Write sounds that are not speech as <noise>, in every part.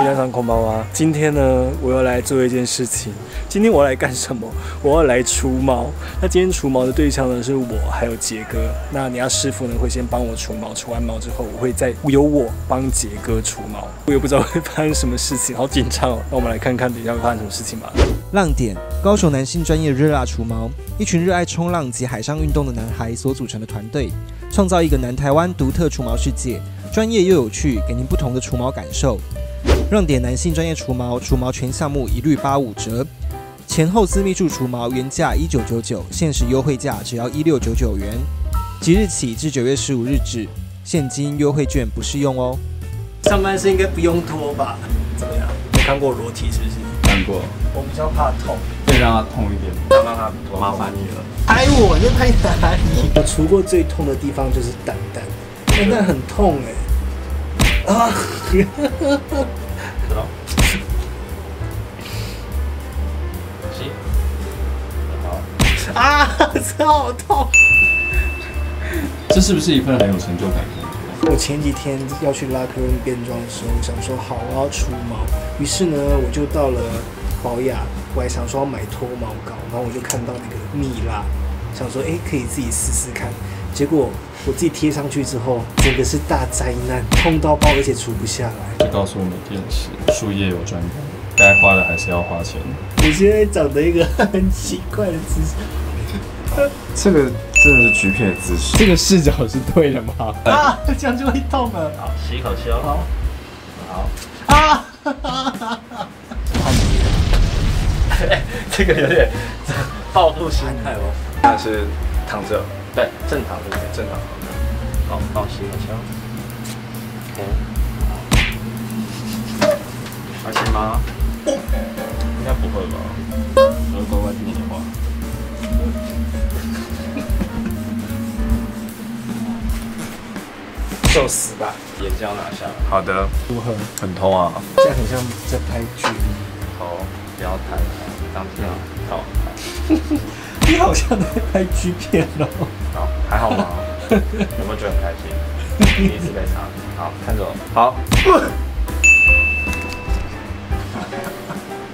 皆さんこんばんは。今天呢，我要来做一件事情。今天我要来干什么？我要来除毛。那今天除毛的对象呢是我还有杰哥。那你要师傅呢会先帮我除毛，除完毛之后，我会再由我帮杰哥除毛。我也不知道会发生什么事情，好紧张哦。那我们来看看等一下会发生什么事情吧。浪点，高雄男性专业热辣除毛，一群热爱冲浪及海上运动的男孩所组成的团队，创造一个南台湾独特除毛世界，专业又有趣，给您不同的除毛感受。 让点男性专业除毛，除毛全项目一律八五折，前后私密处除毛原价一九九九，限时优惠价只要一六九九元，即日起至九月十五日止，现金优惠券不适用哦。上半身应该不用脱吧？怎么样？没看过裸体是不是？看过，我比较怕痛。可以让它痛一点，刚刚他多麻烦你了。拍我？你拍哪里？我除过最痛的地方就是蛋蛋，蛋蛋很痛哎、啊！知道？行，好，啊，这好痛！这是不是一份很有成就感的工作？我前几天要去拉客人变装的时候，想说好我要除毛，于是呢我就到了保雅，我还想说要买脱毛膏，然后我就看到那个蜜蜡，想说哎可以自己试试看，结果我自己贴上去之后，整个是大灾难，痛到爆，而且除不下来。就告诉我们一件事：术业有专攻，该花的还是要花钱。你现在长得一个很奇怪的姿势。这个真的是橘片的姿势。这个视角是对的吗？啊，这样就会痛了。好，吸一口气哦。好，好，啊，哎，<laughs> 这个有点报复心态哦。但是躺着，对，正常对不对？正常。好，帮我吸一口气哦。OK。还行吗？应该不会吧？我会乖乖听你的话。受死吧！眼睛要拿下来。好的。如何？很痛啊。这样很像在拍剧。好不要抬，当天啊。好，你好像在拍剧片哦。好，还好吗？<laughs> 有没有觉得很开心？第一次被查。好，看着我。好。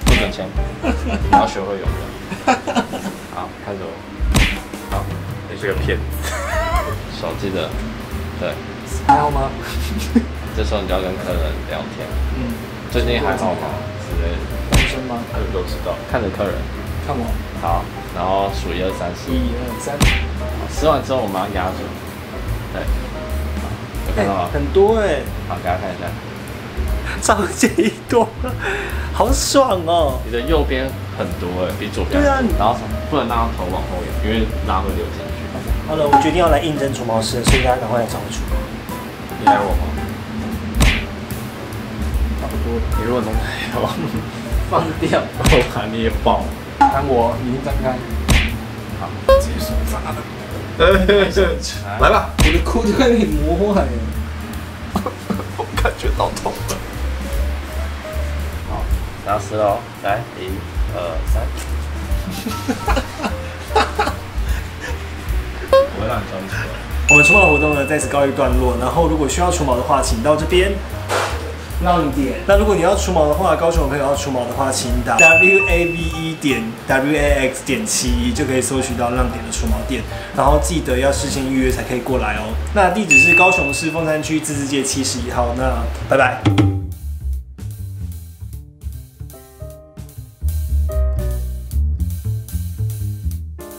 不准签，你要学会游泳。好，看着我。好，你是个骗子。手记得，对，还好吗？这时候你就要跟客人聊天。嗯，最近还好吗？之类的，单身吗？客人都知道。看着客人。看我，好，然后数一二三四。一二三，好吃完之后我们要压住。对。好有看到吗？很多哎，好，给大家看一下。超级多，<laughs> 好爽哦！你的右边很多哎，比左边。对啊然后不能让它头往后仰，因为拉会流进去。好了，我决定要来应征除毛师了，所以大家赶快来找我除毛。你来我吗？差不多。你如果能 <laughs> 放掉，<laughs> 我把你也爆。看我，眼睛张开。好，直接手砸的，来吧。我的裤子快被你磨坏了。我感觉到痛了。好，然后撕喽，来，一、二、三。我会让你专注的。我们除毛活动呢在此告一段落，然后如果需要除毛的话，请到这边。浪点。那如果你要除毛的话，高雄朋友要除毛的话，请打 w a v e 点 w a x 点七一就可以搜寻到浪点的除毛店，然后记得要事先预约才可以过来哦。那地址是高雄市凤山区自治街七十一号。那拜拜。